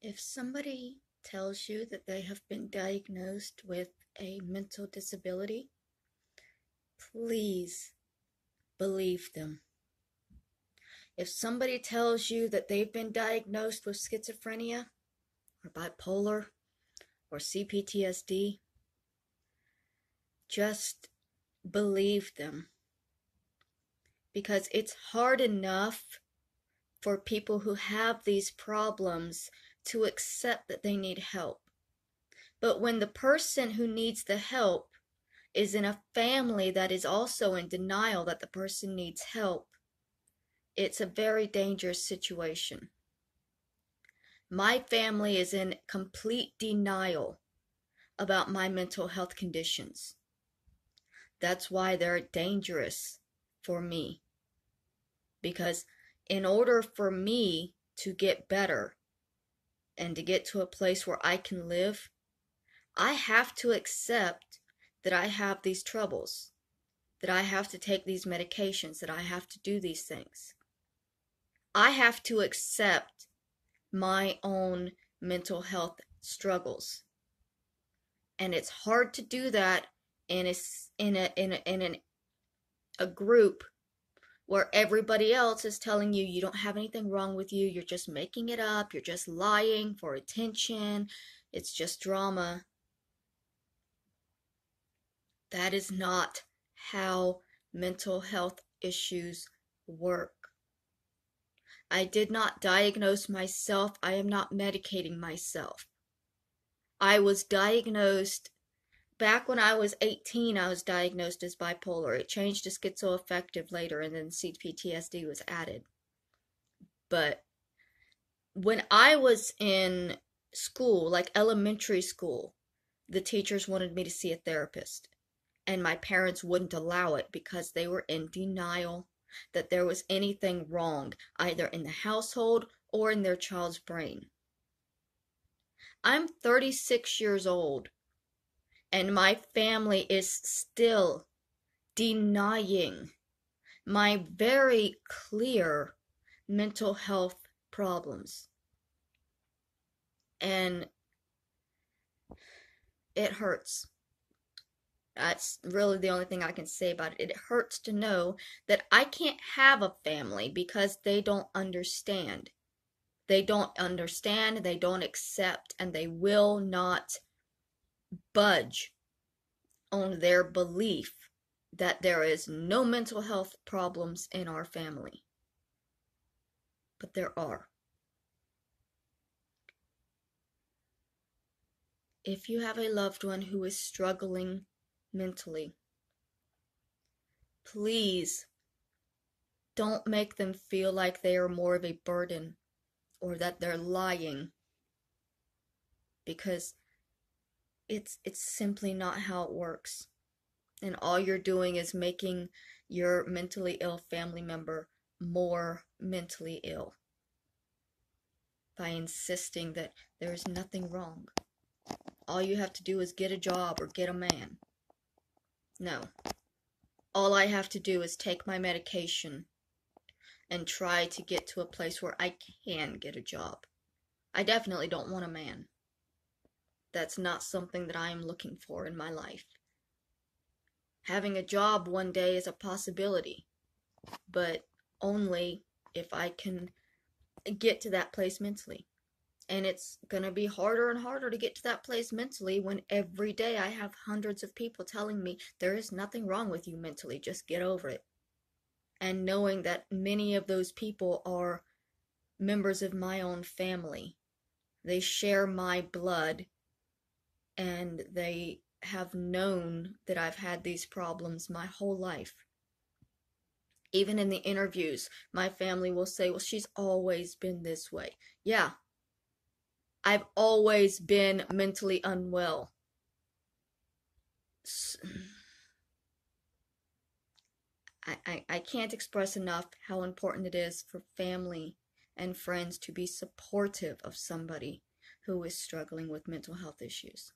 If somebody tells you that they have been diagnosed with a mental disability, please believe them. If somebody tells you that they've been diagnosed with schizophrenia or bipolar or CPTSD, just believe them. Because it's hard enough for people who have these problems to accept that they need help. But when the person who needs the help is in a family that is also in denial that the person needs help, it's a very dangerous situation. My family is in complete denial about my mental health conditions. That's why they're dangerous for me. Because in order for me to get better, and to get to a place where I can live, I have to accept that I have these troubles, that I have to take these medications, that I have to do these things. I have to accept my own mental health struggles. And it's hard to do that in a, in a, in a, in an, a group where everybody else is telling you you don't have anything wrong with you, you're just making it up, you're just lying for attention, it's just drama. That is not how mental health issues work. I did not diagnose myself. I am not medicating myself. I was diagnosed back when I was 18, I was diagnosed as bipolar. It changed to schizoaffective later, and then CPTSD was added. But when I was in school, like elementary school, the teachers wanted me to see a therapist. And my parents wouldn't allow it because they were in denial that there was anything wrong, either in the household or in their child's brain. I'm 36 years old and my family is still denying my very clear mental health problems. And it hurts. That's really the only thing I can say about it. It hurts to know that I can't have a family because they don't understand. They don't understand, they don't accept, and they will not budge on their belief that there is no mental health problems in our family. But there are. If you have a loved one who is struggling mentally, please don't make them feel like they are more of a burden or that they're lying because it's it's simply not how it works. And all you're doing is making your mentally ill family member more mentally ill by insisting that there is nothing wrong. All you have to do is get a job or get a man. No. All I have to do is take my medication and try to get to a place where I can get a job. I definitely don't want a man that's not something that I am looking for in my life. Having a job one day is a possibility, but only if I can get to that place mentally. And it's going to be harder and harder to get to that place mentally when every day I have hundreds of people telling me there is nothing wrong with you mentally, just get over it. And knowing that many of those people are members of my own family, they share my blood and they have known that I've had these problems my whole life. Even in the interviews, my family will say, Well, she's always been this way. Yeah, I've always been mentally unwell. I, I, I can't express enough how important it is for family and friends to be supportive of somebody who is struggling with mental health issues.